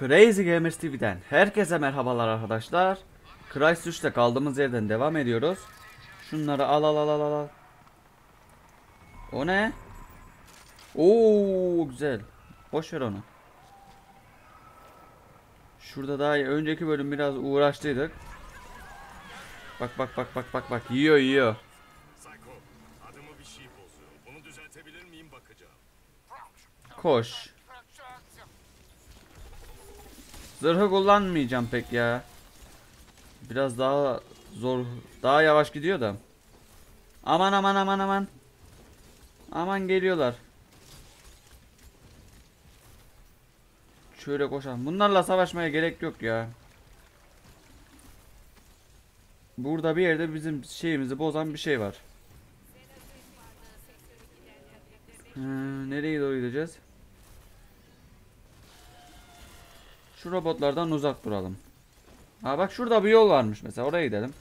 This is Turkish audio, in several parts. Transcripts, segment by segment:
Crazy Gamers TV'den herkese merhabalar arkadaşlar. Crysis 3'te kaldığımız yerden devam ediyoruz. Şunları al al al al al. O ne? Oo güzel. Boş ver onu. Şurada daha iyi. Önceki bölüm biraz uğraştıydık. Bak bak bak bak bak bak yiyor yiyor. Psycho, adımı bir şey bozuyor. Bunu düzeltebilir miyim bakacağım. Koş. Zırhı kullanmayacağım pek ya. Biraz daha zor, daha yavaş gidiyor da. Aman aman aman aman. Aman geliyorlar. Şöyle koşalım. Bunlarla savaşmaya gerek yok ya. Burada bir yerde bizim şeyimizi bozan bir şey var. Hmm, nereye doğru gideceğiz? Şu robotlardan uzak duralım. Ha bak şurada bir yol varmış mesela oraya gidelim.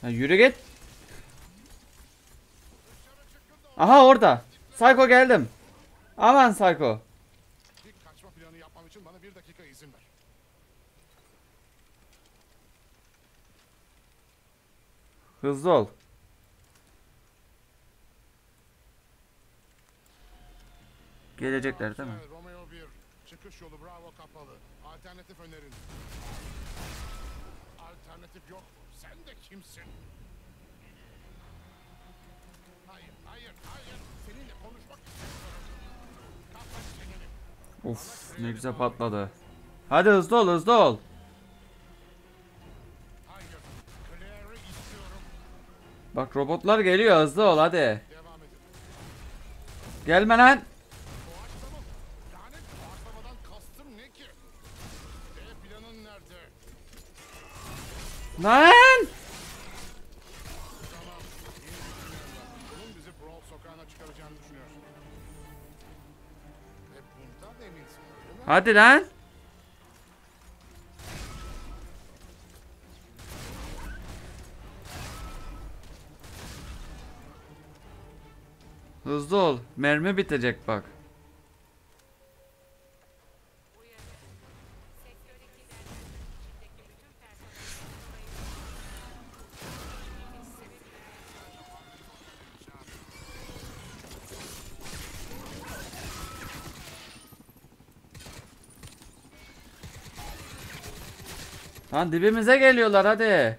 Ha, yürü git. Aha orada. Psycho geldim. Aman Psycho. Bir kaçma planı yapmam için bana bir dakika izin ver. Hızlı ol. Gelecekler değil mi? Romeo 1, çıkış yolu Bravo kapalı. Alternatif önerin. Alternatif yok? Sen de kimsin? Hayır, hayır, hayır. Seninle konuşmak istemiyorum. Kapat çeneni. Of ne güzel patladı. Hadi hızlı ol hızlı ol. İstiyorum. Bak robotlar geliyor hızlı ol hadi. Gelme lan. Mi? Hadi lan. Hızlı ol. Mermi bitecek bak. Lan dibimize geliyorlar hadi.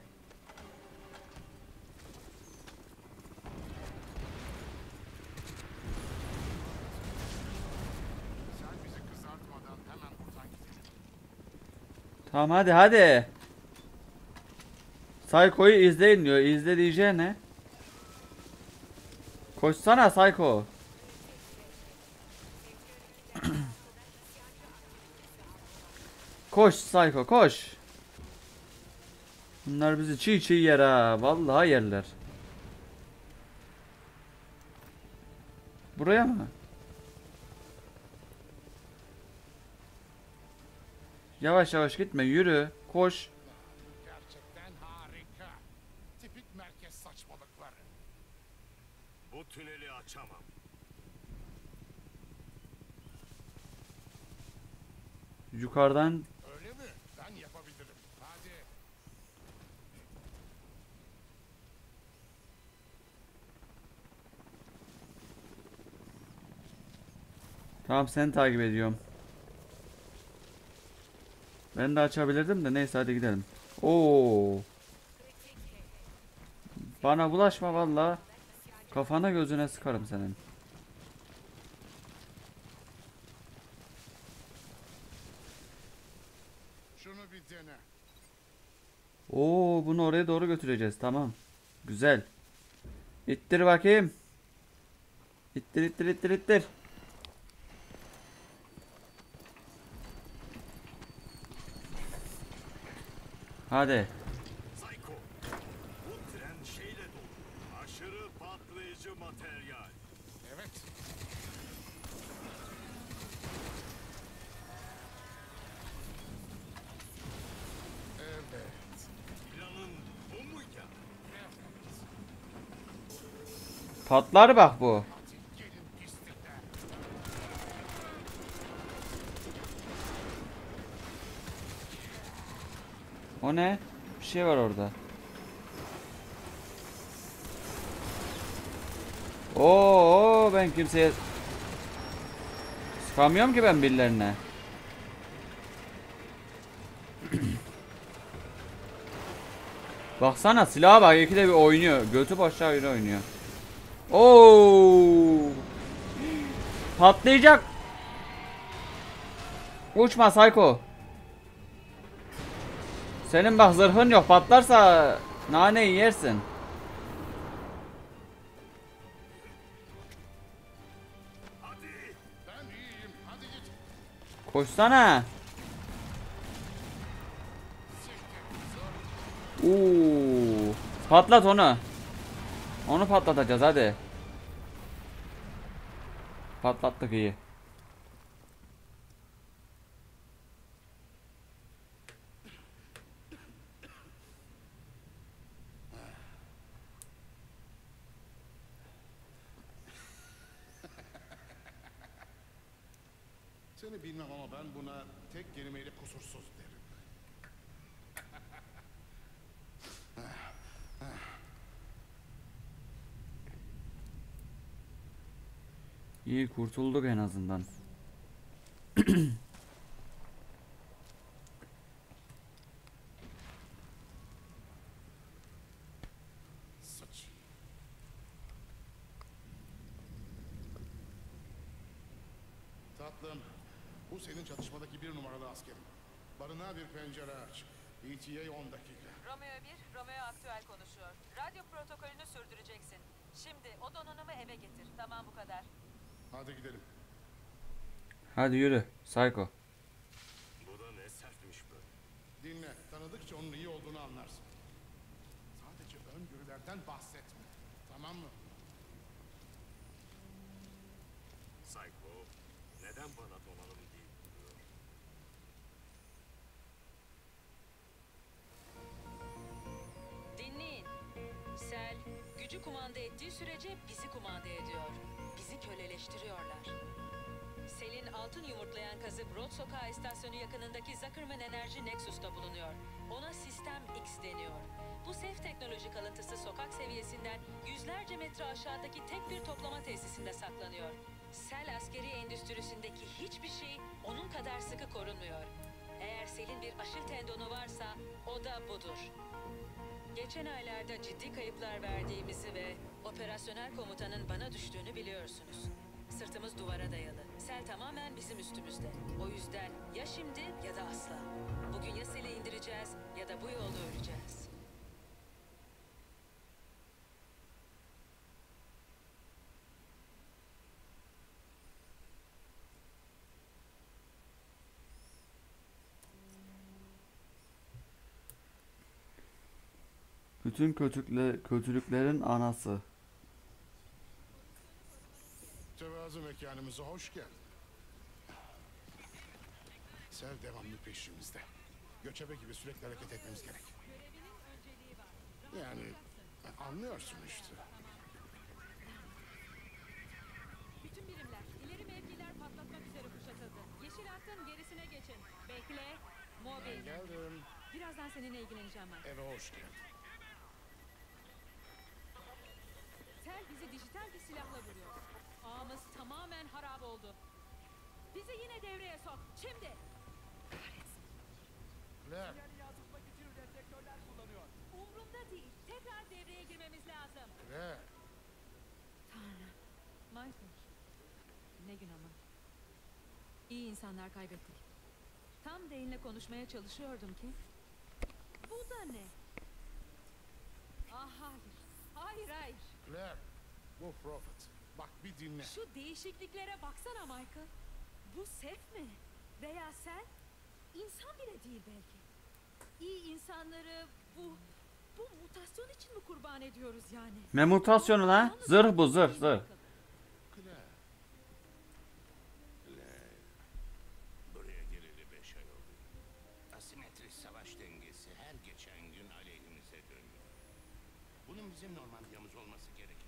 Tamam hadi hadi. Psycho'yu izleyin diyor. İzle diyeceğin ne? Koşsana Psycho. koş Psycho koş. Bunlar bizi çiğ çiğ yer ha. Vallahi yerler. Buraya mı? Yavaş yavaş gitme yürü. Koş. Gerçekten harika. Tipik merkez saçmalıkları. Bu tüneli açamam. Yukarıdan Öyle mi? Ben yapabilirim. Hadi. Tamam seni takip ediyorum. Ben de açabilirdim de neyse hadi gidelim. Oo. Bana bulaşma valla. Kafana gözüne sıkarım senin. Şunu bir dene. Oo bunu oraya doğru götüreceğiz tamam. Güzel. İttir bakayım. İttir ittir ittir ittir. Hadi. Psycho, bu tren şeyle dolu. Aşırı patlayıcı materyal. Evet. Evet. Planın bu mu ya? Patlar bak bu. Ne? Bir şey var orada. Oo ben kimseye sıkamıyorum ki ben birilerine. Baksana silaha bak ikide bir oynuyor. Götü başa ayrı oynuyor. Oo! Patlayacak. Uçma Psycho. Senin bak zırhın yok. Patlarsa nane yersin. Koşsana. Oo. Patlat onu. Onu patlatacağız hadi. Patlattık iyi. Seni bilmem ama ben buna tek kelimeyle kusursuz derim. İyi kurtulduk en azından. Sıç. Tatlım, bu senin çatışmadaki bir numaralı askerin. Barınağa bir pencere aç. ETA 10 dakika. Romeo 1, Romeo aktüel konuşuyor. Radyo protokolünü sürdüreceksin. Şimdi o donanımı eve getir. Tamam bu kadar. Hadi gidelim. Hadi yürü. Psycho. Bu da ne sertmiş böyle. Dinle, tanıdıkça onun iyi olduğunu anlarsın. Sadece öngörülerden bahsetme. Tamam mı? Psycho, neden bana donanım duruyor? Dinleyin. Sel, gücü kumanda ettiği sürece bizi kumanda ediyor. Bizi köleleştiriyorlar. Sel'in altın yumurtlayan kazı Broad Sokağı istasyonu yakınındaki Zuckerman Enerji Nexus'ta bulunuyor. Ona Sistem X deniyor. Bu sef teknoloji kalıntısı sokak seviyesinden yüzlerce metre aşağıdaki tek bir toplama tesisinde saklanıyor. Sel askeri endüstrisindeki hiçbir şey onun kadar sıkı korunmuyor. Eğer Sel'in bir aşil tendonu varsa o da budur. Geçen aylarda ciddi kayıplar verdiğimizi ve operasyonel komutanın bana düştüğünü biliyorsunuz. Sırtımız duvara dayalı. Sel tamamen bizim üstümüzde. O yüzden ya şimdi ya da asla. Bugün ya Sel'i indireceğiz ya da bu yolda öleceğiz. Bütün kötülükle, kötülüklerin anası. Tevazu mekanımıza hoş geldin. Sev devamlı peşimizde. Göçebe gibi sürekli hareket etmemiz gerek. Yani anlıyorsun işte. Bütün birimler, ileri mevkiler patlatmak üzere kuşatıldı. Yeşil hattın gerisine geçin. Bekle. Mobil. Geldim. Birazdan seninle ilgileneceğim ben. Eve hoş geldin. Tel bizi dijital bir silahla vuruyor. Ağımız tamamen harap oldu. Bizi yine devreye sok. Şimdi. Claire, Umrumda değil. Tekrar devreye girmemiz lazım. Claire. Tanrım. Michael. Ne gün ama. İyi insanlar kaybettik. Tam Dane'le konuşmaya çalışıyordum ki. Bu da ne? Ah hayır. Hayır hayır. Claire. Bu Prophet. Bak bir dinle. Şu değişikliklere baksana Michael. Bu Seth mi? Veya sen? İnsan bile değil belki. İyi insanları bu bu mutasyon için mi kurban ediyoruz yani? Ne mutasyonu la? Zırh bu zırh zırh. Claire. Buraya geleli beş ay oldu. Asimetrik savaş dengesi her geçen gün aleyhimize dönüyor. Bunun bizim Normandiyamız olması gerekiyordu.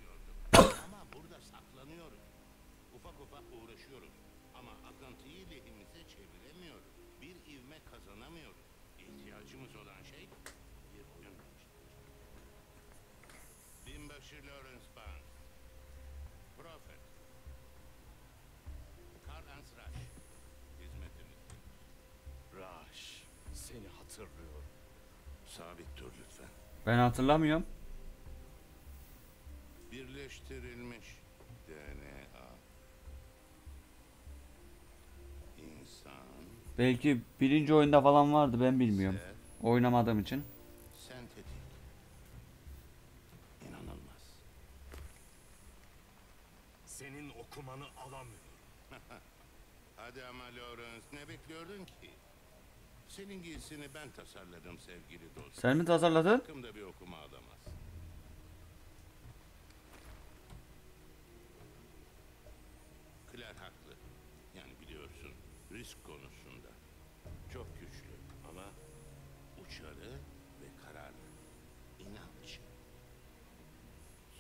Ama burada saklanıyoruz. Ufak ufak uğraşıyoruz. Ama akıntıyı lehimize çeviremiyoruz. Bir ivme kazanamıyoruz. İhtiyacımız olan şey bir oyun. Binbaşı Lawrence Barnes. Prophet. Karl Ernst Rush. Hizmetinizde. Raş, seni hatırlıyorum. Sabit dur lütfen. Ben hatırlamıyorum. Birleştirilmiş DNA. İnsan, Belki birinci oyunda falan vardı ben bilmiyorum. Oynamadığım için. sentetik. İnanılmaz. Senin okumanı alamıyorum. Hadi ama Lawrence ne bekliyordun ki? Senin giysini ben tasarladım sevgili dostum. Sen mi tasarladın? Takımda bir okuma alamaz. Claire haklı. Yani biliyorsun risk konusunda. Çok güçlü ama uçarı ve kararlı. İnançlı.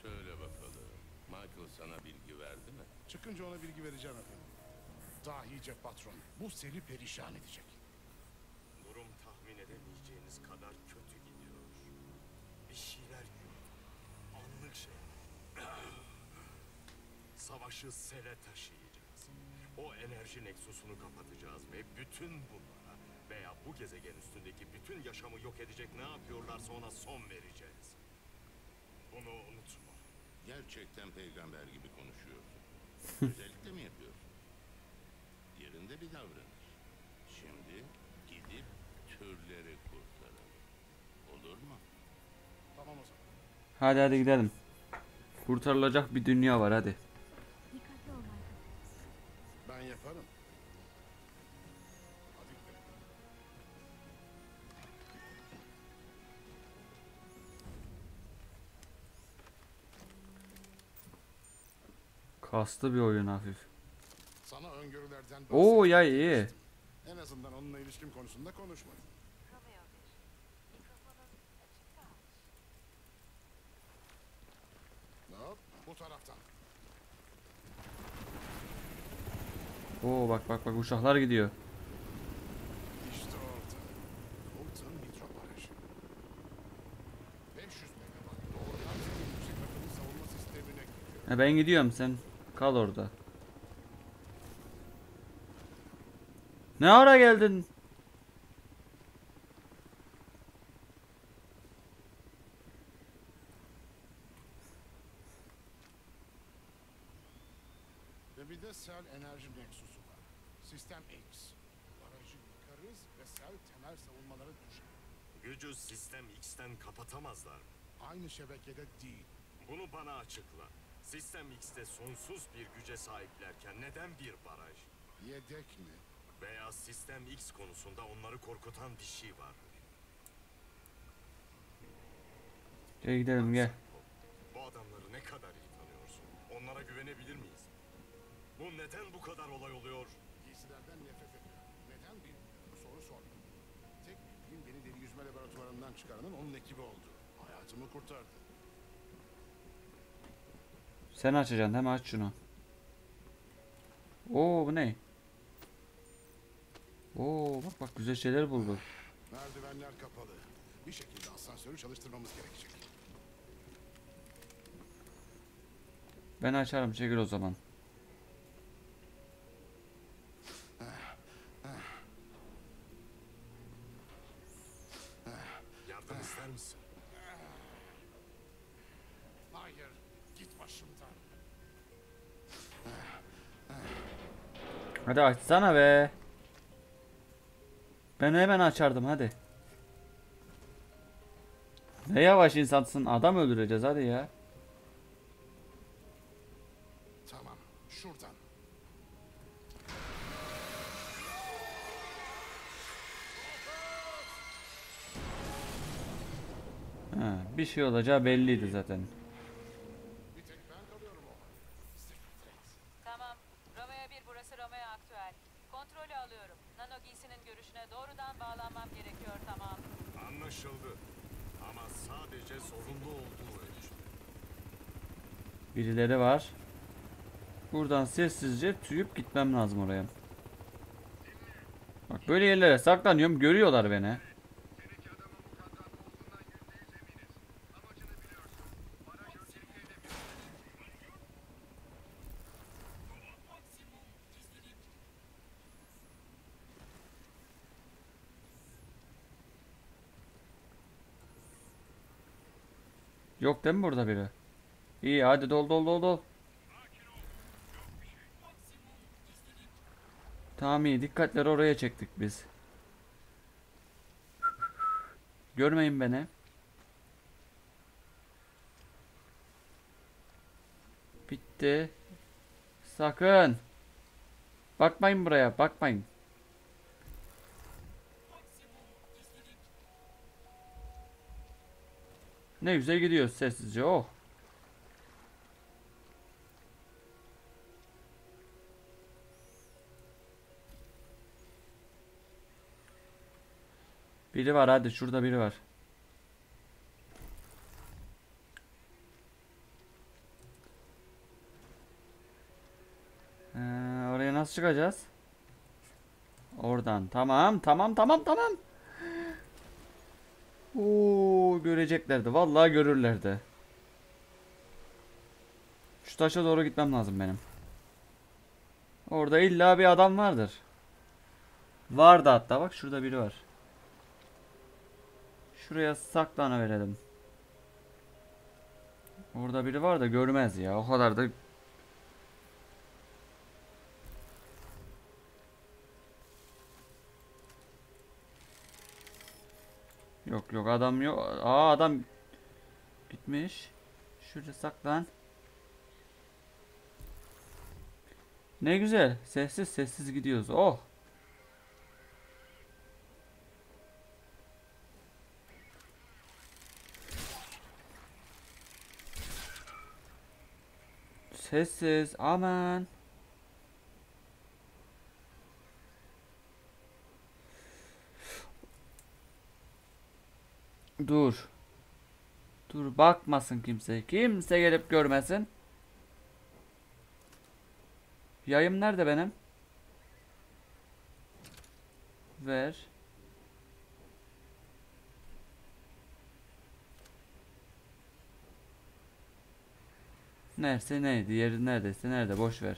Söyle bakalım. Michael sana bilgi verdi mi? Çıkınca ona bilgi vereceğim efendim. Dahice patron. Bu seri perişan edecek. Durum tahmin edemeyeceğiniz kadar kötü gidiyor. Bir şeyler yiyor. Anlık şey. Savaşı sele taşıyacağız. O enerji neksusunu kapatacağız ve bütün bunlara veya bu gezegen üstündeki bütün yaşamı yok edecek ne yapıyorlarsa ona son vereceğiz. Bunu unutma. Gerçekten peygamber gibi konuşuyorsun. Özellikle mi yapıyorsun? Yerinde bir davranış. Şimdi gidip türleri kurtaralım. Olur mu? Tamam o zaman. Hadi hadi gidelim. Kurtarılacak bir dünya var hadi. Yaparım. Hadi gidelim. Kastı bir oyun hafif. Sana öngörülerden Oo ya iyi. En azından onunla ilişkim konusunda konuşmadım. Hop, bu taraftan. Oo bak bak bak uçaklar gidiyor. İşte orada. Colton Nitro Barajı. 500 megawatt doğrudan senin yüksek akıllı savunma sistemine gidiyor. Ha, ben gidiyorum sen kal orada. Ne ara geldin? Bir de Cell Enerji. Sistem X. Barajı yıkarız ve Cell temel savunmaları düşer. Gücü sistem X'ten kapatamazlar. Aynı şebekede değil. Bunu bana açıkla. Sistem X'te sonsuz bir güce sahiplerken neden bir baraj? Yedek mi? Veya Sistem X konusunda onları korkutan bir şey var. Gel gidelim gel. Bu adamları ne kadar iyi tanıyorsun? Onlara güvenebilir miyiz? Bu neden bu kadar olay oluyor? Giysilerden nefret ediyor. Neden bilmiyorum. Soru sorma. Tek bildiğim beni deli yüzme laboratuvarından çıkaranın onun ekibi oldu. Hayatımı kurtardı. Sen açacaksın hemen aç şunu. Oo bu ne? Oo bak bak güzel şeyler bulduk. Merdivenler kapalı. Bir şekilde asansörü çalıştırmamız gerekecek. Ben açarım çekil o zaman. Hadi açsana be. Ben hemen açardım hadi. Ne yavaş insansın adam öldüreceğiz hadi ya. Tamam, şuradan. Ha, bir şey olacağı belliydi zaten. sessizce tüyüp gitmem lazım oraya. Bak böyle yerlere saklanıyorum. Görüyorlar beni. Yok değil mi burada biri? İyi hadi dol dol dol dol. Tamam iyi dikkatleri oraya çektik biz. Görmeyin beni. Bitti. Sakın. Bakmayın buraya, bakmayın. Ne güzel gidiyoruz sessizce. Oh. Biri var hadi şurada biri var. Ee, oraya nasıl çıkacağız? Oradan. Tamam, tamam, tamam, tamam. Oo, göreceklerdi. Vallahi görürlerdi. Şu taşa doğru gitmem lazım benim. Orada illa bir adam vardır. Vardı hatta bak şurada biri var. Şuraya saklanıverelim. Orada biri var da görmez ya. O kadar da Yok yok adam yok. Aa adam gitmiş. Şurada saklan. Ne güzel. Sessiz sessiz gidiyoruz. Oh. Sessiz. Aman. Dur. Dur bakmasın kimse. Kimse gelip görmesin. Yayım nerede benim? Ver. Neresi neydi? Yeri neredeyse nerede? Boş ver.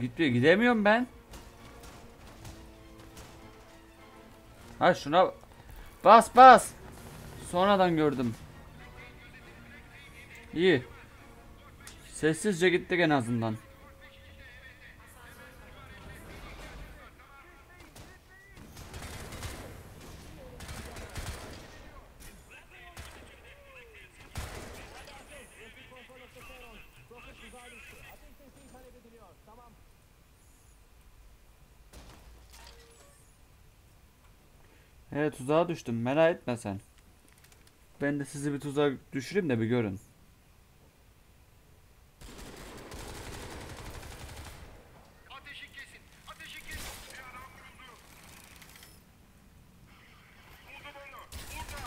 Gitmiyor. Gidemiyorum ben. Ha şuna bas bas. Sonradan gördüm. İyi. Sessizce gittik en azından. Tuzağa düştüm. Merak etme sen. Ben de sizi bir tuzağa düşüreyim de bir görün. Ateşi kesin! Ateşi kesin! Bir adam vuruldu! Buldum onu! Burada!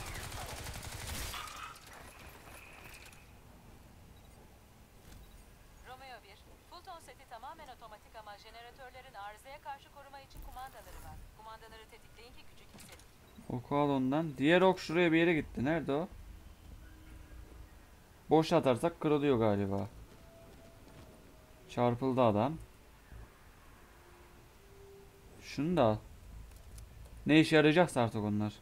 Romeo 1, Fulton seti tamamen otomatik ama jeneratörlerin arızaya karşı koruma için kumandaları var. Kumandaları tetikleyin ki gücü kesin. Oku al ondan. Diğer ok şuraya bir yere gitti. Nerede o? Boş atarsak kırılıyor galiba. Çarpıldı adam. Şunu da. Ne işe yarayacaksa artık onlar.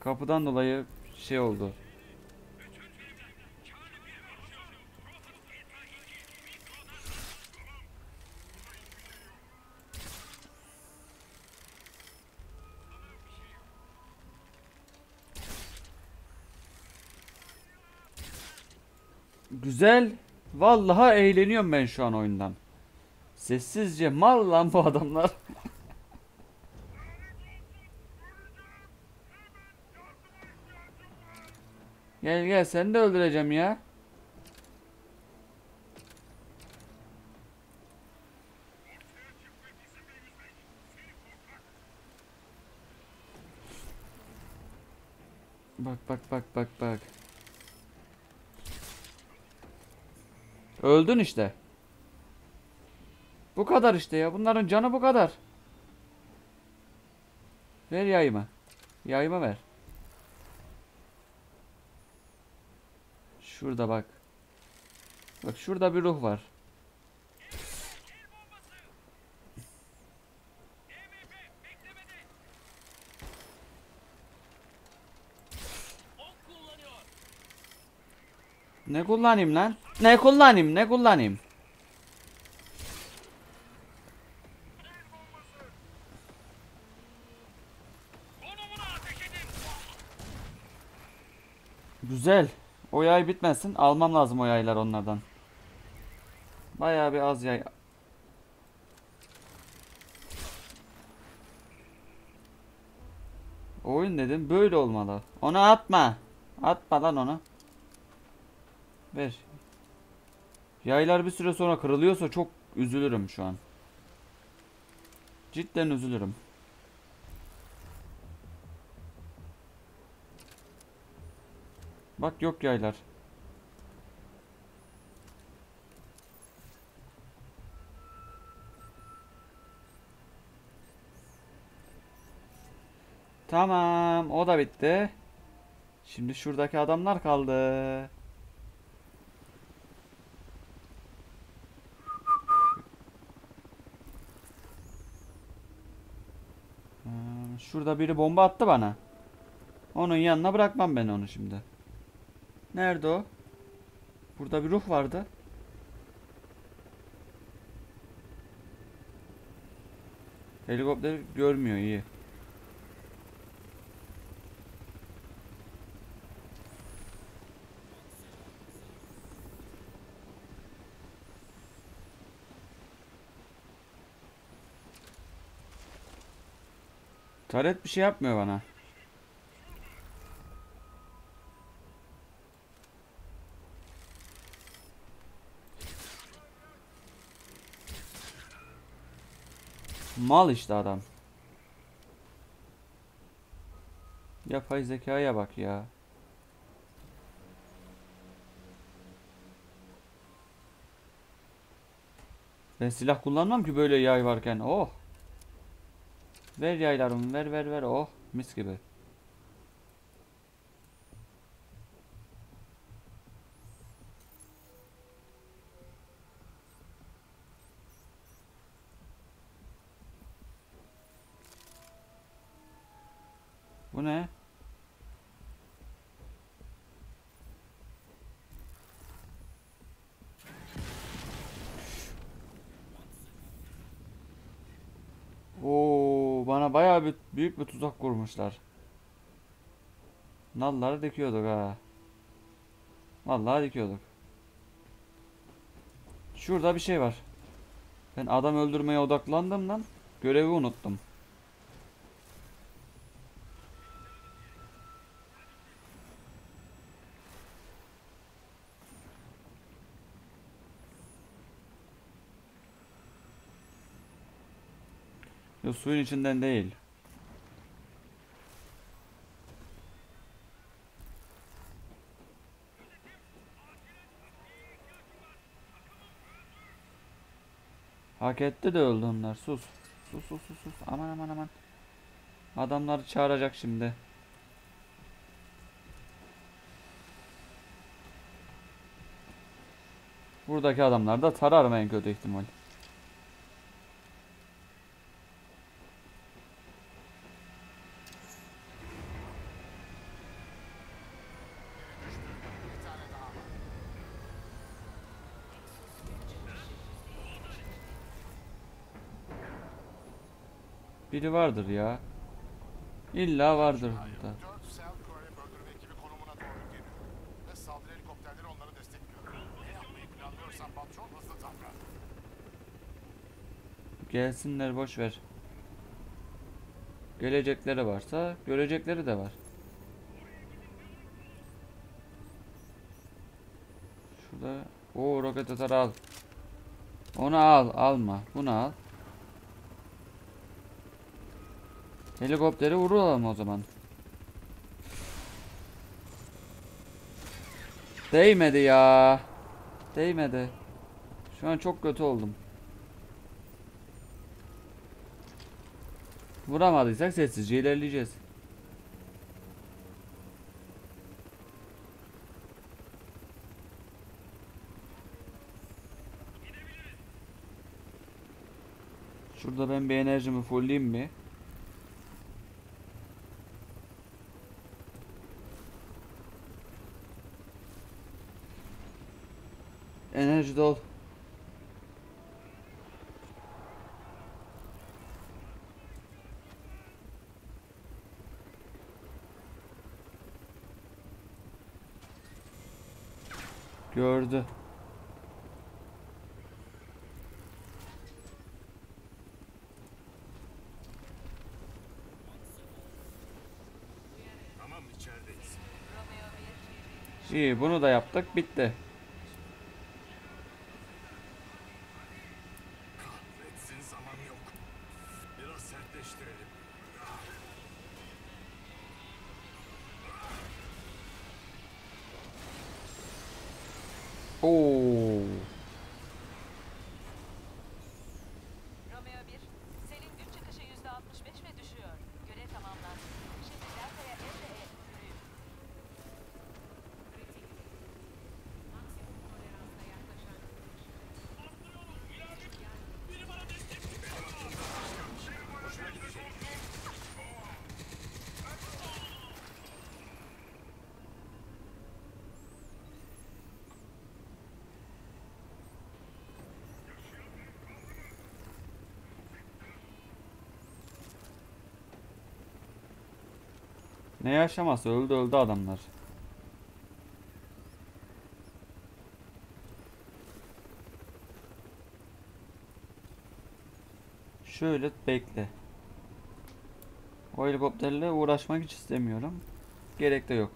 Kapıdan dolayı şey oldu. Güzel. Vallahi eğleniyorum ben şu an oyundan. Sessizce mal lan bu adamlar. Gel gel seni de öldüreceğim ya. Bak bak bak bak bak. Öldün işte. Bu kadar işte ya. Bunların canı bu kadar. Ver yayımı. Yayımı ver. Şurada bak. Bak şurada bir ruh var. Ne kullanayım lan? Ne kullanayım? Ne kullanayım? Güzel. O yay bitmesin. Almam lazım o yaylar onlardan. Bayağı bir az yay. Oyun dedim böyle olmalı. Onu atma. Atma lan onu. Ver. Yaylar bir süre sonra kırılıyorsa çok üzülürüm şu an. Cidden üzülürüm. Bak yok yaylar. Tamam, o da bitti. Şimdi şuradaki adamlar kaldı. Şurada biri bomba attı bana. Onun yanına bırakmam ben onu şimdi. Nerede o? Burada bir ruh vardı. Helikopter görmüyor iyi. Taret bir şey yapmıyor bana. Mal işte adam. Yapay zekaya bak ya. Ben silah kullanmam ki böyle yay varken. Oh. Ver yaylarımı ver ver ver. Oh mis gibi. Bu ne? Oo, bana bayağı bir büyük bir tuzak kurmuşlar. Nalları dikiyorduk ha. Vallahi dikiyorduk. Şurada bir şey var. Ben adam öldürmeye odaklandığımdan görevi unuttum. Yok suyun içinden değil. Hak de öldü onlar. Sus. Sus sus sus sus. Aman aman aman. Adamları çağıracak şimdi. Buradaki adamlar da tarar mı en kötü ihtimal. Bir tane daha var. Biri vardır ya. İlla vardır burada. 4 South Korea bölgünün ekibi konumuna doğru geliyor. Ve saldırı helikopterleri onları destekliyor. Ne yapmayı planlıyorsan patron hızlı davran. Gelsinler boş ver. Gelecekleri varsa görecekleri de var. Oo roket atar al. Onu al. Alma. Bunu al. Helikopteri vuralım o zaman. Değmedi ya. Değmedi. Şu an çok kötü oldum. Vuramadıysak sessizce ilerleyeceğiz. Şurada ben bir enerjimi fullleyeyim mi? Enerji dol. Gördü. Tamam içerideyiz. Romeo 1. İyi bunu da yaptık bitti. Kahretsin zaman yok. Biraz sertleştirelim. Oo. Romeo 1. Selin güç çıkışı %65 ve düşüyor. Görev tamamlandı. Şimdi Delta'ya E ve E. Yürüyün. Ne yaşaması öldü öldü adamlar. Şöyle bekle. O helikopterle uğraşmak hiç istemiyorum. Gerek de yok.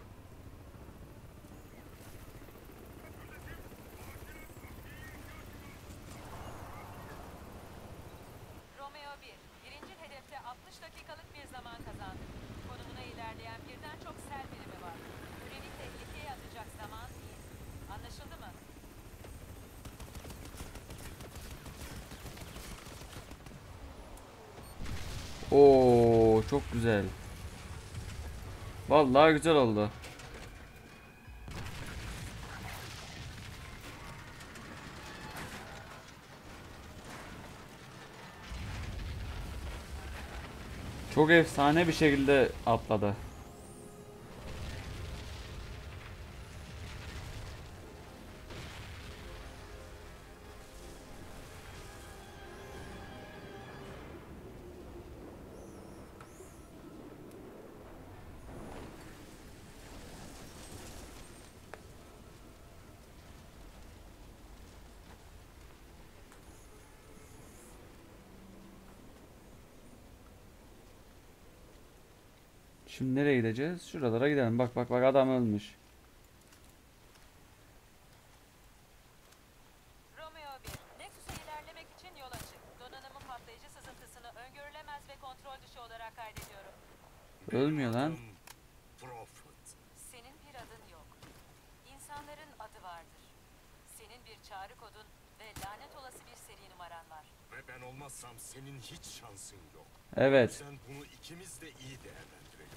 Romeo 1. Birinci hedefte 60 dakikalık bir zaman kazandı. Konumuna ilerleyen birden çok sel birimi var. Görevi tehlikeye atacak zaman değil. Anlaşıldı mı? Oo çok güzel. Vallahi güzel oldu. Çok efsane bir şekilde atladı. Şimdi nereye gideceğiz? Şuralara gidelim. Bak bak bak adam ölmüş. Romeo 1. Nexus'a ilerlemek için yola çık. Donanımın patlayıcı sızıntısını öngörülemez ve kontrol dışı olarak kaydediyorum. Ölmüyor lan. Senin bir adın yok. İnsanların adı vardır. Senin bir çağrı kodun ve lanet olası bir seri numaran var. Ve ben olmazsam senin hiç şansın yok. Evet. Sen bunu ikimiz de iyi değerlendirelim.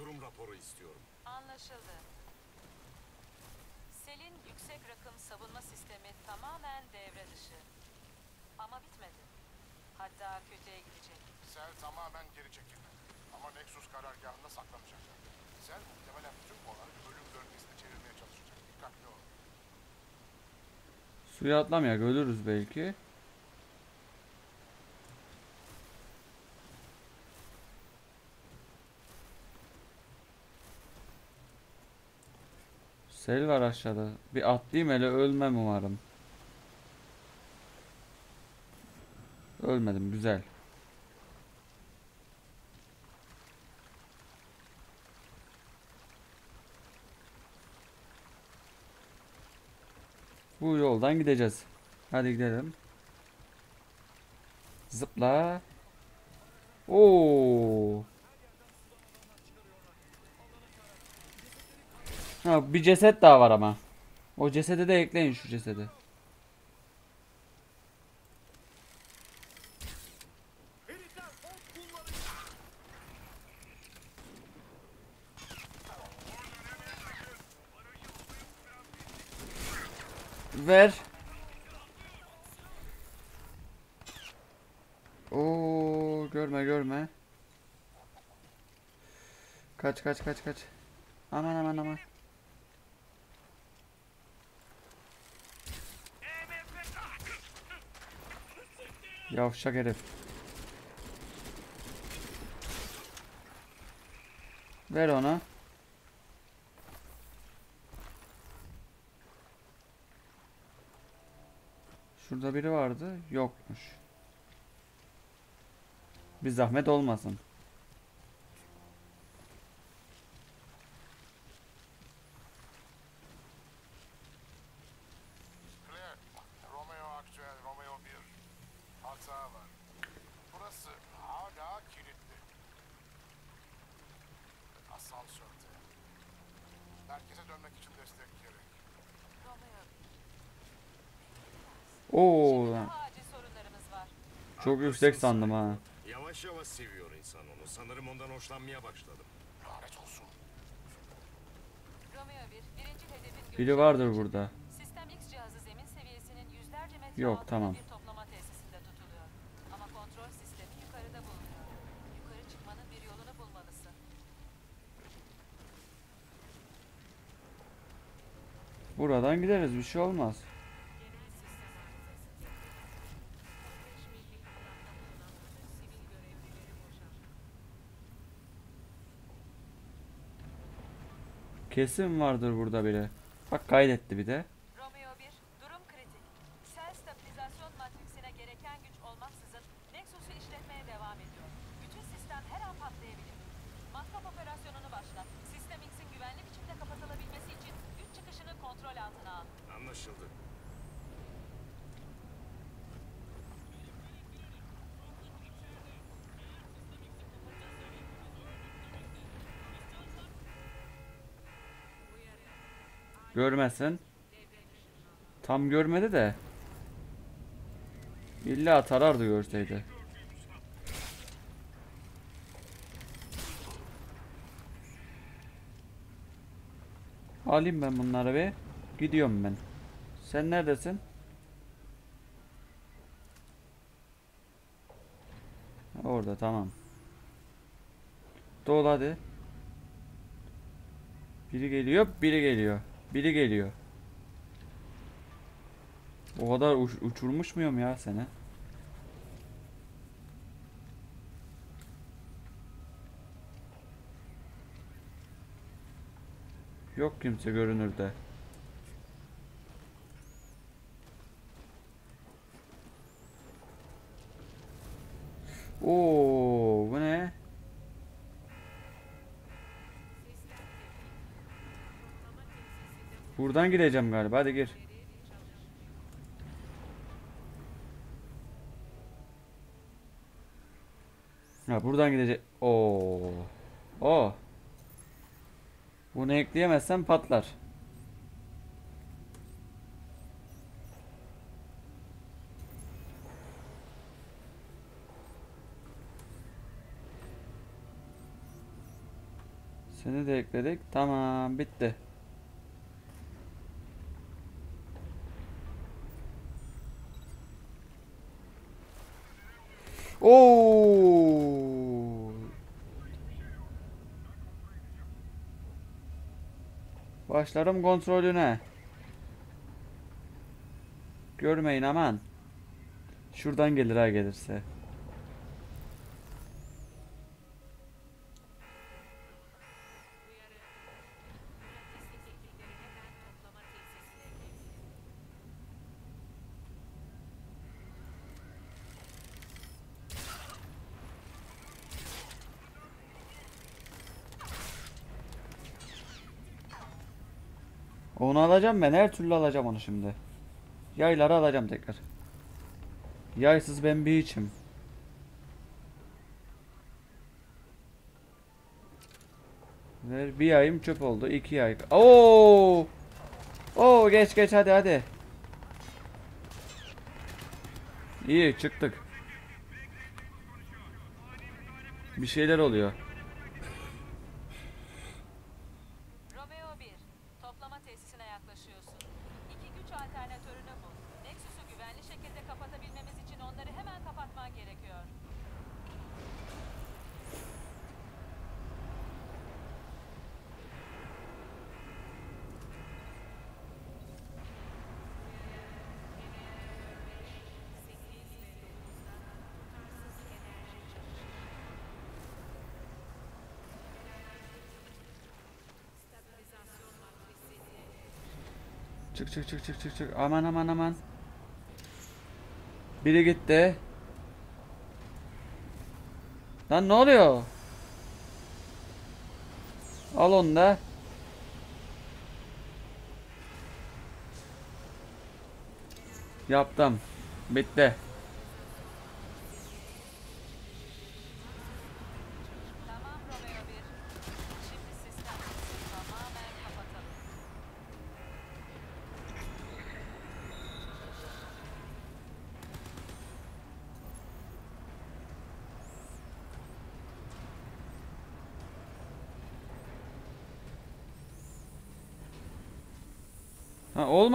Durum raporu istiyorum. Anlaşıldı. Selin yüksek rakım savunma sistemi tamamen devre dışı. Ama bitmedi. Hatta kötüye gidecek. Sel tamamen geri çekildi. Ama Nexus karargahında saklanacaklar. Sel muhtemelen bütün onları ölüm bölgesine çevirmeye çalışacak. Dikkatli ol. Suya atlamayak ölürüz belki. Sel var aşağıda. Bir atlayayım hele ölmem umarım. Ölmedim güzel. Bu yoldan gideceğiz. Hadi gidelim. Zıpla. Oo. Ha, bir ceset daha var ama. O cesede de ekleyin şu cesedi. Ver. Oo, görme görme. Kaç kaç kaç kaç. Aman aman aman. Yavşak herif. Ver ona. Şurada biri vardı. Yokmuş. Bir zahmet olmasın. Claire, Romeo aktüel Romeo 1. Hata var. Burası hala kilitli. Asansörde. Merkeze dönmek için destek gerek. Oo, lan. Daha acil sorunlarımız var. Çok yüksek sandım ha. Yavaş yavaş seviyor insan onu. Sanırım ondan hoşlanmaya başladım. Lanet olsun. Romeo 1, birinci hedefin Biri vardır burada. Sistem X cihazı zemin seviyesinin yüzlerce metre Yok, altında tamam. bir toplama tesisinde tutuluyor. Ama kontrol sistemi yukarıda bulunuyor. Yukarı çıkmanın bir yolunu bulmalısın. Buradan gideriz bir şey olmaz. Kesin vardır burada biri. Bak kaydetti bir de. Görmesin. Tam görmedi de. İlla tarardı görseydi. Alayım ben bunları bir. Gidiyorum ben. Sen neredesin? Orada tamam. Dol hadi. Biri geliyor, biri geliyor. Biri geliyor. O kadar uç- uçurmuş muyum ya seni? Yok kimse görünürde. Oo, bu ne? Buradan gideceğim galiba. Hadi gir. Ha buradan gidecek. Oo. O. Bunu ekleyemezsem patlar. Seni de ekledik. Tamam, bitti. Oo. Başlarım kontrolüne. Görmeyin aman. Şuradan gelir ha gelirse. Onu alacağım ben her türlü alacağım onu şimdi. Yayları alacağım tekrar. Yaysız ben bir içim. Ver bir yayım çöp oldu. iki yay. Oo! Oo geç geç hadi hadi. İyi çıktık. Bir şeyler oluyor. Çık çık çık çık çık çık. Aman aman aman. Biri gitti. Lan ne oluyor? Al onu da. Yaptım. Bitti.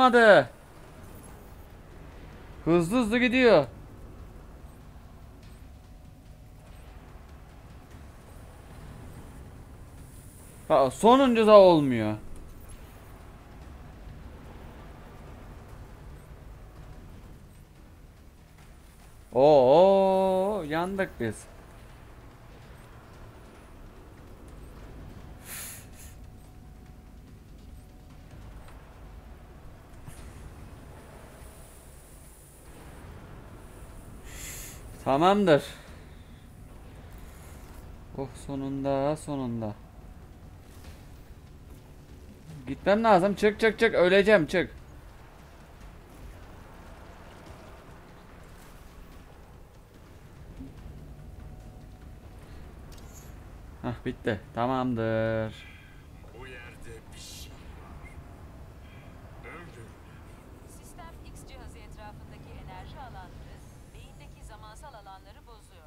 Ha olmadı. Hızlı hızlı gidiyor. Ha sonuncu da olmuyor. Oo yandık biz. Tamamdır. Oh sonunda sonunda. Gitmem lazım. Çık çık çık. Öleceğim çık. Hah bitti. Tamamdır. Bu yerde bir şey var. Öldür. Sistem X cihazı etrafındaki enerji alanları beyindeki zamansal alanları bozuyor.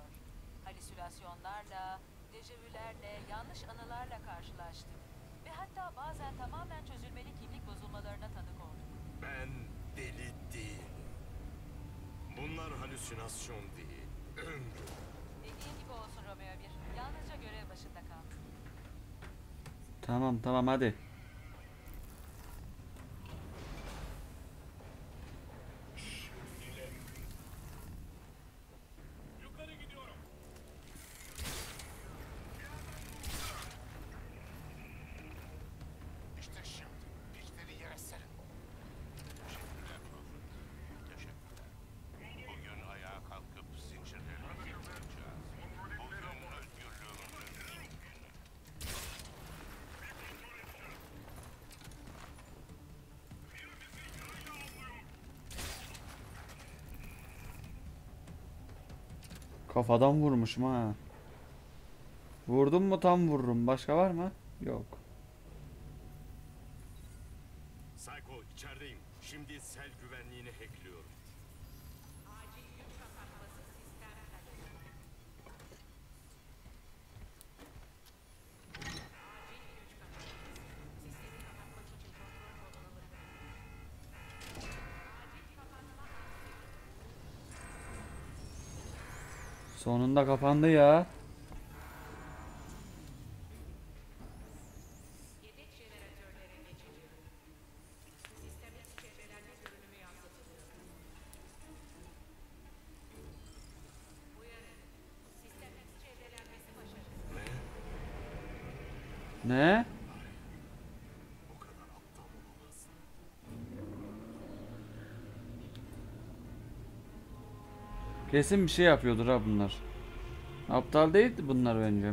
Halüsinasyonlarla, dejavülerle, yanlış anılarla karşılaştık. Ve hatta bazen tamamen çözülmeli kimlik bozulmalarına tanık olduk. Ben deli değilim. Bunlar halüsinasyon değil. Ömrü. Dediğin gibi olsun Romeo 1. Yalnızca görev başında kal. Tamam tamam hadi. Kafadan vurmuşum ha. Vurdum mu tam vururum. Başka var mı? Yok. Psycho içerideyim. Şimdi sel güvenliğini hackliyorum. Sonunda kapandı ya. Kesin bir şey yapıyordur ha bunlar. Aptal değildi bunlar bence.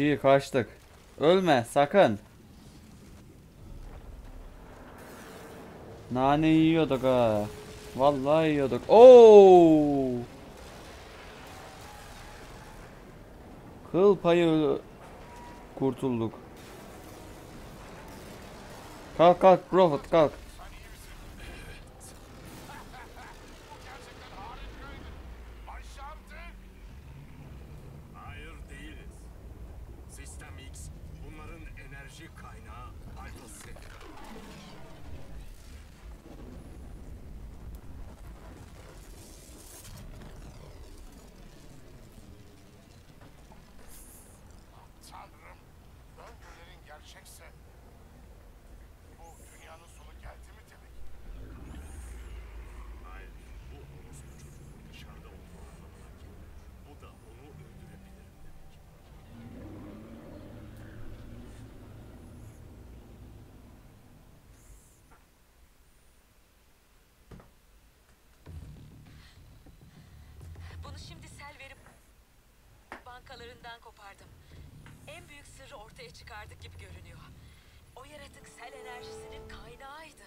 İyi kaçtık. Ölme sakın. Nane yiyorduk ha. Vallahi yiyorduk. Oo! Kıl payı kurtulduk. Kalk kalk Prophet kalk. Başardık. Hayır değiliz. Sistem X bunların enerji kaynağı Alpha Centauri. Tanrım, öngörülerin gerçekse bu dünyanın sonu geldi mi demek? Hayır, bu orospu çocuğu dışarıda olduğu anlamına geliyor. Bu da onu öldürebilirim demek. Bunu şimdi sel verip bankalarından kopardım. En büyük sırrı ortaya çıkardık gibi görünüyor. O yaratık sel enerjisinin kaynağıydı.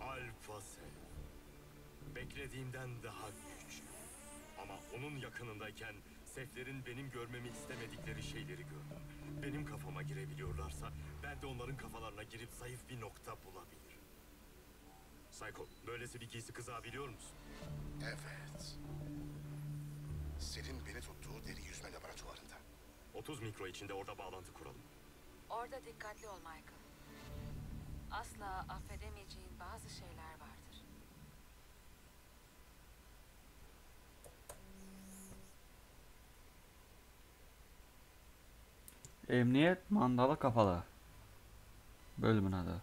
Alpha Centauri. Beklediğimden daha güçlü. Ama onun yakınındayken Seflerin benim görmemi istemedikleri şeyleri gördüm. Benim kafama girebiliyorlarsa ben de onların kafalarına girip zayıf bir nokta bulabilirim. Psycho, böylesi bir giysi kızağı biliyor musun? Evet. Selin beni tuttuğu deri yüzme laboratuvarında. 30 mikro içinde orada bağlantı kuralım. Orada dikkatli ol Michael. Asla affedemeyeceğin bazı şeyler vardır. Emniyet mandalı kapalı. Bölümün adı.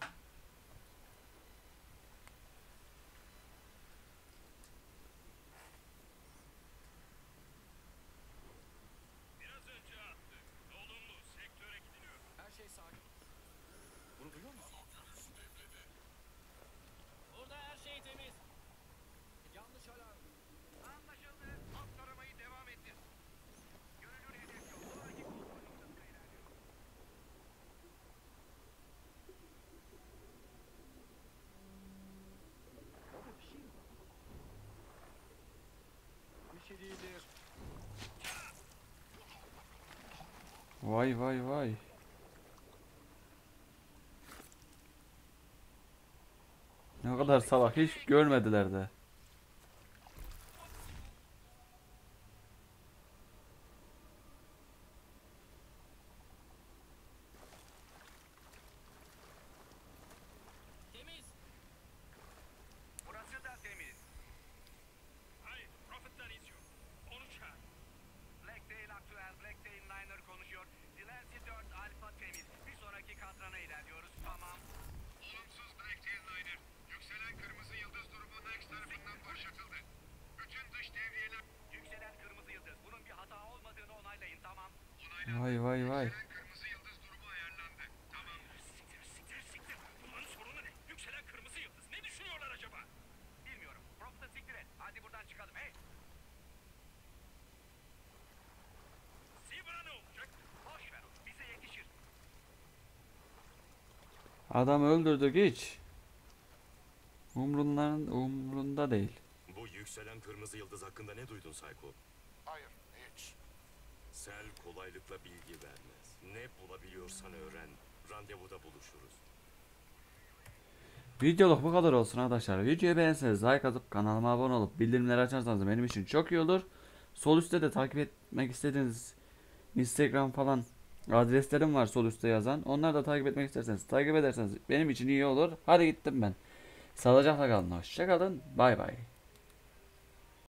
Vay vay vay. Ne kadar salak hiç görmediler de. Temiz. Burası da temiz. Hayır, Prophet'tan iz yok. Onu çağır. Blacktail aktüel, Blacktail Niner konuşuyor. Dilensi 4 Alpha temiz. Bir sonraki kadrana ilerliyoruz. Tamam. Olumsuz Blacktail Liner. Yükselen kırmızı yıldız durumu Nex tarafından başlatıldı. Bütün dış devriyeler Yükselen kırmızı yıldız. Bunun bir hata olmadığını onaylayın. Tamam. onaylandı. Vay vay vay. Yükselen kırmızı yıldız durumu ayarlandı. Tamam. Siktir, siktir, siktir. Bunların sorunu ne? Yükselen kırmızı yıldız. Ne düşünüyorlar acaba? Bilmiyorum. Prophet'ı siktir et. Hadi buradan çıkalım. Hey. Zebra ne olacak? Boş ver onu. Bize yetişir. Adam öldürdük hiç. Umrunların umrunda değil. Bu yükselen kırmızı yıldız hakkında ne duydun Psycho? Hayır, hiç. Sel kolaylıkla bilgi vermez. Ne bulabiliyorsan öğren. Randevuda buluşuruz. Videoluk bu kadar olsun arkadaşlar. Videoyu beğenseniz like atıp kanalıma abone olup bildirimleri açarsanız benim için çok iyi olur. Sol üstte de takip etmek istediğiniz Instagram falan adreslerim var sol üstte yazan. Onları da takip etmek isterseniz takip ederseniz benim için iyi olur. Hadi gittim ben. Sağlıcakla kalın. Hoşça kalın. Bay bay.